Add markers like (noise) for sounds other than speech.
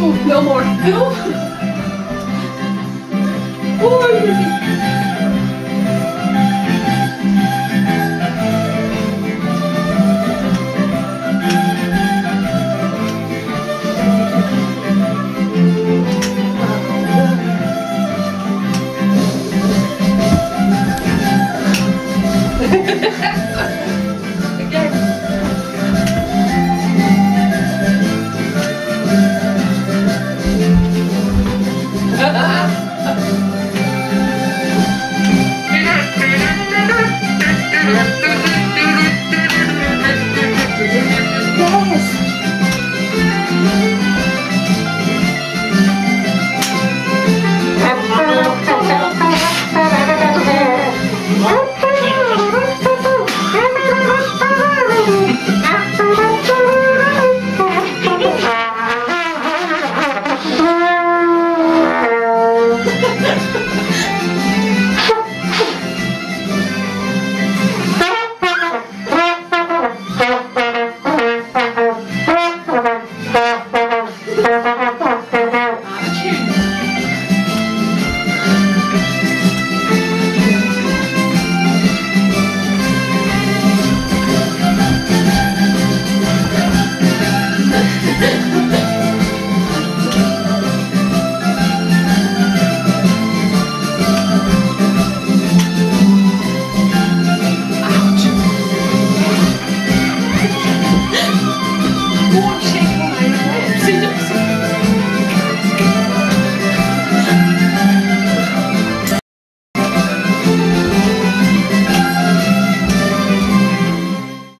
Oh, no more, Beijo. (laughs) Thank. (laughs)